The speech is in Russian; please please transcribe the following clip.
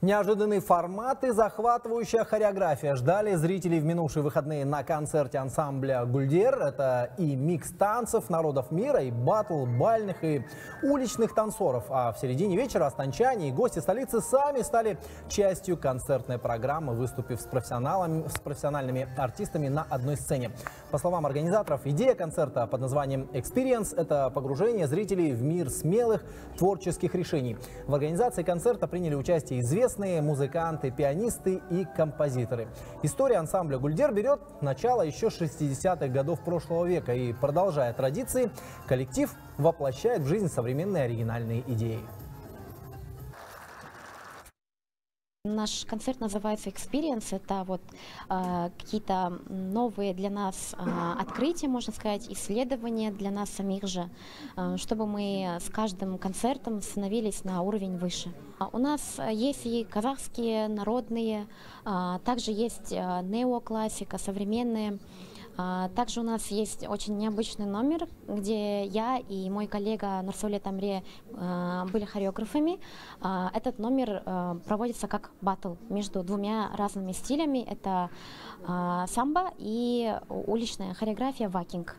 Неожиданный формат и захватывающая хореография ждали зрителей в минувшие выходные на концерте ансамбля «Гульдер». Это и микс танцев народов мира, и батл бальных и уличных танцоров. А в середине вечера останчане и гости столицы сами стали частью концертной программы, выступив с, профессионалами, с профессиональными артистами на одной сцене. По словам организаторов, идея концерта под названием «Experience» — это погружение зрителей в мир смелых творческих решений. В организации концерта приняли участие известные известные музыканты, пианисты и композиторы. История ансамбля «Гульдер» берет начало еще 60-х годов прошлого века и, продолжая традиции, коллектив воплощает в жизнь современные оригинальные идеи. Наш концерт называется Experience. Это вот э, какие-то новые для нас э, открытия, можно сказать, исследования для нас самих же, э, чтобы мы с каждым концертом становились на уровень выше. У нас есть и казахские народные, э, также есть неоклассика, современные. А, также у нас есть очень необычный номер, где я и мой коллега Нарсоле Тамре а, были хореографами. А, этот номер проводится как батл между двумя разными стилями. Это самбо и уличная хореография вакинг.